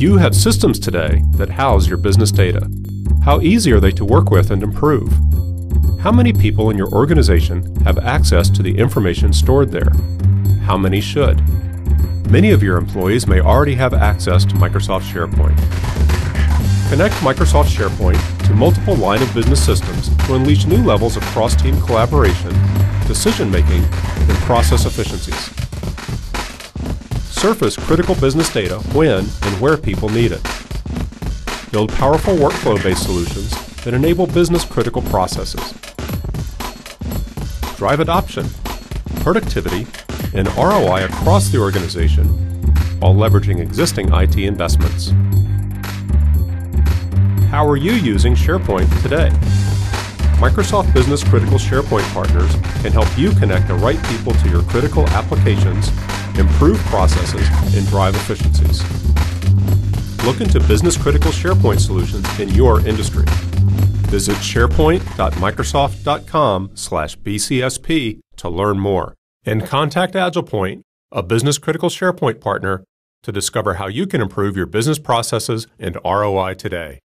You have systems today that house your business data. How easy are they to work with and improve? How many people in your organization have access to the information stored there? How many should? Many of your employees may already have access to Microsoft SharePoint. Connect Microsoft SharePoint to multiple line of business systems to unleash new levels of cross team collaboration, decision making, and process efficiencies. Surface critical business data when and where people need it. Build powerful workflow based solutions that enable business critical processes. Drive adoption, productivity, and ROI across the organization while leveraging existing IT investments. How are you using SharePoint today? Microsoft Business Critical SharePoint partners can help you connect the right people to your critical applications, improve processes, and drive efficiencies. Look into business critical SharePoint solutions in your industry. Visit sharepoint.microsoft.com/bcsp to learn more and contact AgilePoint, a business critical SharePoint partner, to discover how you can improve your business processes and ROI today.